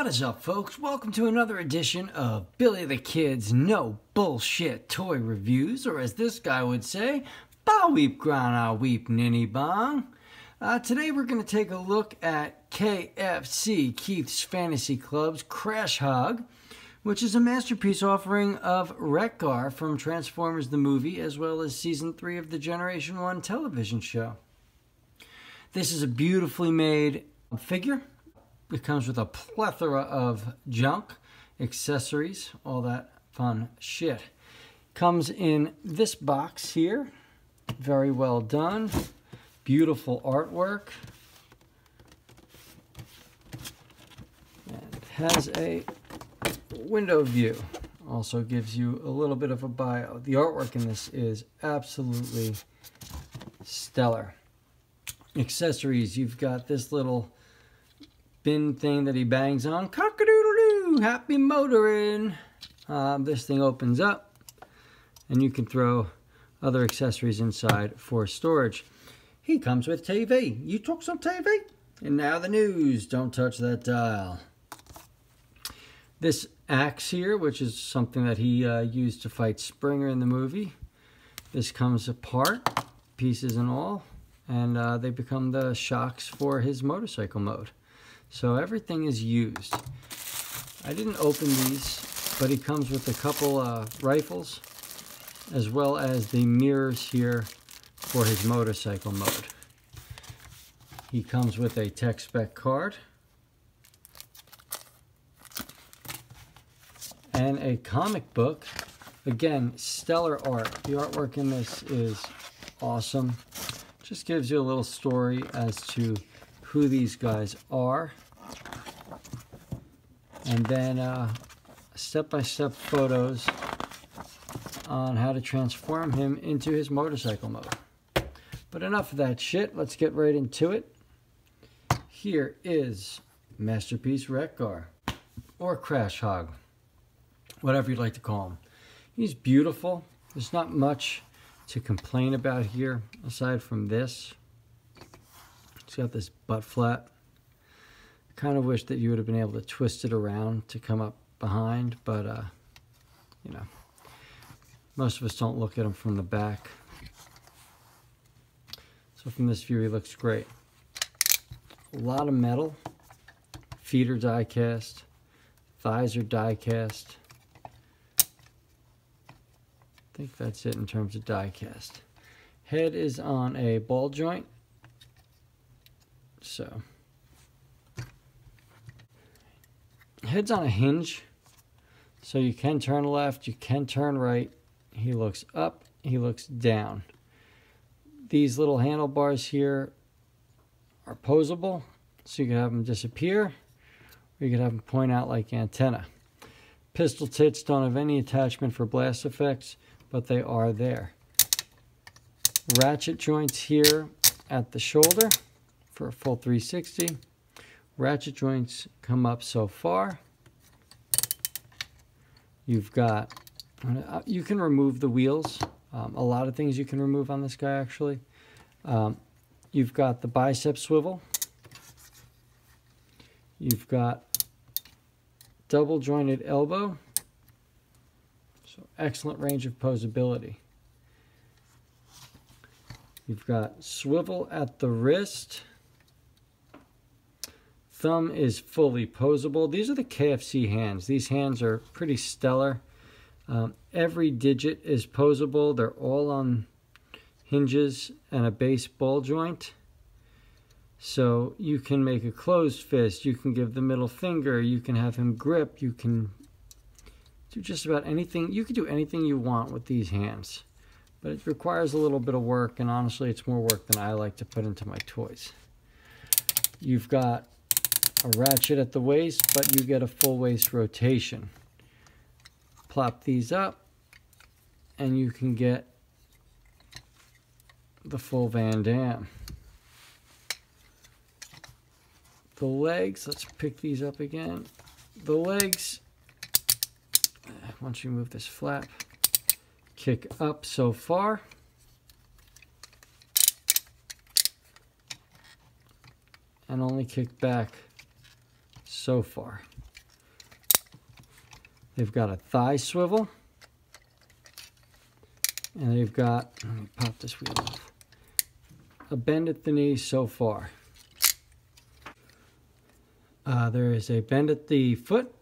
What is up, folks? Welcome to another edition of Billy the Kid's No Bullshit Toy Reviews, or as this guy would say, Ba Weep Grana Weep Ninny Bong. Uh, today we're going to take a look at KFC, Keith's Fantasy Club's Crash Hog, which is a masterpiece offering of Wreck-Gar from Transformers the movie, as well as Season 3 of the Generation 1 television show. This is a beautifully made figure it comes with a plethora of junk, accessories, all that fun shit. Comes in this box here. Very well done. Beautiful artwork. And has a window view. Also gives you a little bit of a bio. The artwork in this is absolutely stellar. Accessories, you've got this little bin thing that he bangs on. Cock-a-doodle-doo, happy motoring. Um, this thing opens up and you can throw other accessories inside for storage. He comes with TV. You took some TV? And now the news. Don't touch that dial. This axe here, which is something that he uh, used to fight Springer in the movie. This comes apart, pieces and all, and uh, they become the shocks for his motorcycle mode. So everything is used. I didn't open these, but he comes with a couple uh, rifles as well as the mirrors here for his motorcycle mode. He comes with a tech spec card and a comic book. Again, stellar art. The artwork in this is awesome. Just gives you a little story as to who these guys are. And then uh, step-by-step -step photos on how to transform him into his motorcycle mode. But enough of that shit. Let's get right into it. Here is Masterpiece Wreck-Gar, or Crash Hog, whatever you'd like to call him. He's beautiful. There's not much to complain about here aside from this. He's got this butt flap. Kind of wish that you would have been able to twist it around to come up behind, but uh, you know, most of us don't look at him from the back. So from this view, he looks great. A lot of metal. Feet are die cast. Thighs are die cast. I think that's it in terms of die cast. Head is on a ball joint so, head's on a hinge, so you can turn left, you can turn right. He looks up, he looks down. These little handlebars here are posable, so you can have them disappear, or you can have them point out like antenna. Pistol tits don't have any attachment for blast effects, but they are there. Ratchet joints here at the shoulder for a full 360. Ratchet joints come up so far. You've got, uh, you can remove the wheels. Um, a lot of things you can remove on this guy actually. Um, you've got the bicep swivel. You've got double jointed elbow. So excellent range of posability. You've got swivel at the wrist. Thumb is fully posable. These are the KFC hands. These hands are pretty stellar. Um, every digit is posable. They're all on hinges and a base ball joint. So you can make a closed fist. You can give the middle finger. You can have him grip. You can do just about anything. You can do anything you want with these hands. But it requires a little bit of work. And honestly, it's more work than I like to put into my toys. You've got a ratchet at the waist, but you get a full waist rotation. Plop these up, and you can get the full Van Damme. The legs, let's pick these up again. The legs, once you move this flap, kick up so far. And only kick back so far. They've got a thigh swivel. And they've got, let me pop this wheel off, a bend at the knee so far. Uh, there is a bend at the foot.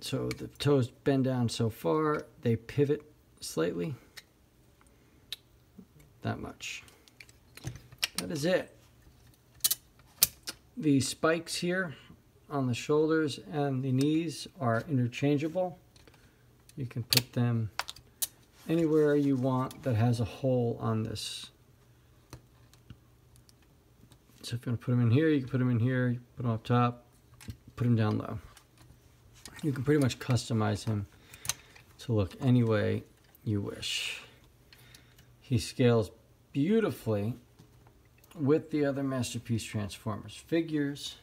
So the toes bend down so far, they pivot slightly. That much. That is it. The spikes here on the shoulders and the knees are interchangeable. You can put them anywhere you want that has a hole on this. So if you want to put them in here, you can put them in here, put them up top, put them down low. You can pretty much customize him to look any way you wish. He scales beautifully with the other Masterpiece Transformers figures.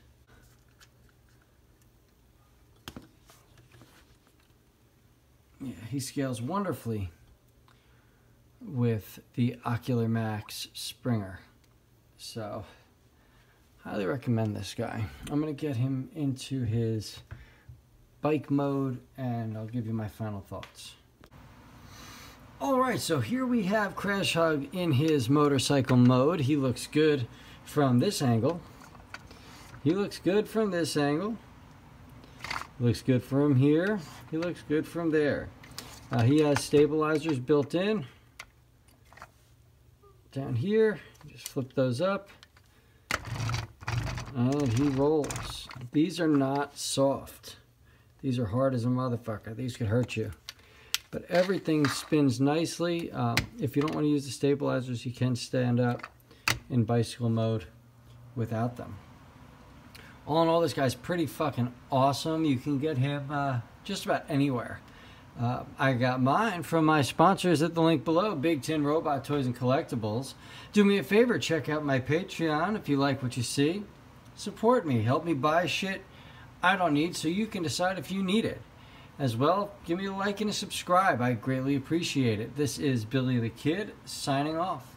He scales wonderfully with the Ocular Max Springer. So, highly recommend this guy. I'm going to get him into his bike mode and I'll give you my final thoughts. Alright, so here we have Crash Hog in his motorcycle mode. He looks good from this angle. He looks good from this angle. Looks good from here. He looks good from there. Uh, he has stabilizers built in. Down here, just flip those up. And he rolls. These are not soft. These are hard as a motherfucker. These could hurt you. But everything spins nicely. Um, if you don't want to use the stabilizers, you can stand up in bicycle mode without them. All in all, this guy's pretty fucking awesome. You can get him uh, just about anywhere. Uh, I got mine from my sponsors at the link below, Big Tin Robot Toys and Collectibles. Do me a favor, check out my Patreon if you like what you see. Support me, help me buy shit I don't need so you can decide if you need it. As well, give me a like and a subscribe. I greatly appreciate it. This is Billy the Kid signing off.